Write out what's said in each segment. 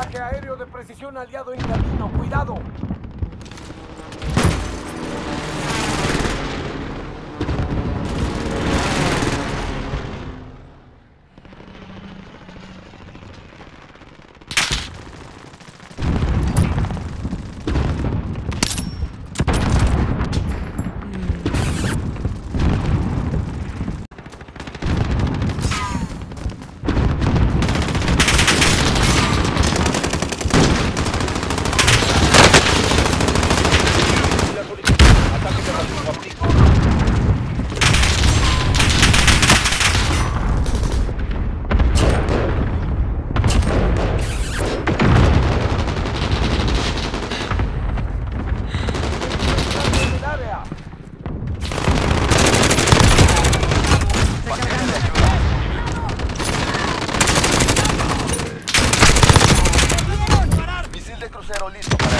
Ataque aéreo de precisión aliado en ¡Cuidado! Crucero listo para.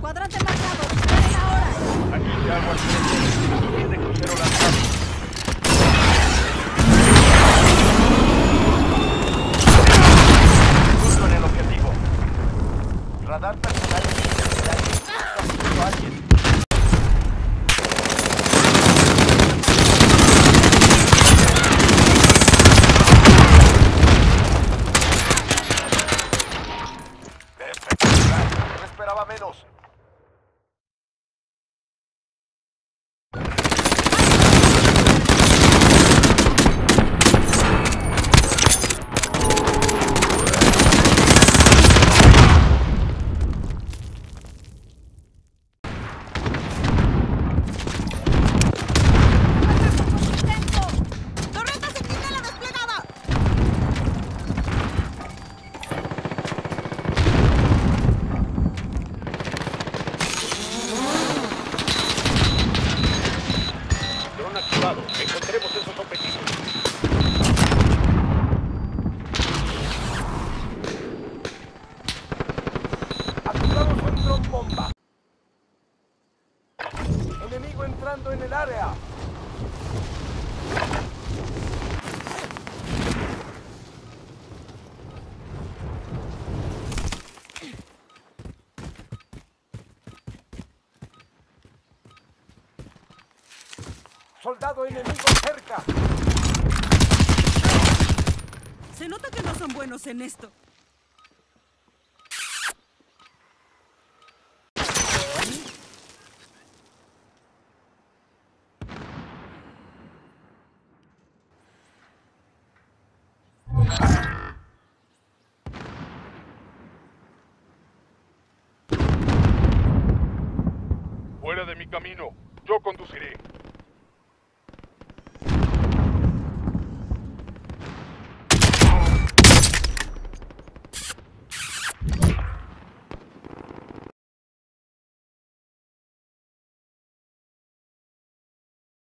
Cuadrante marcado. Ahora. Aquí te hago al menos. Enemigo entrando en el área. Soldado enemigo cerca. Se nota que no son buenos en esto. De mi camino. Yo conduciré.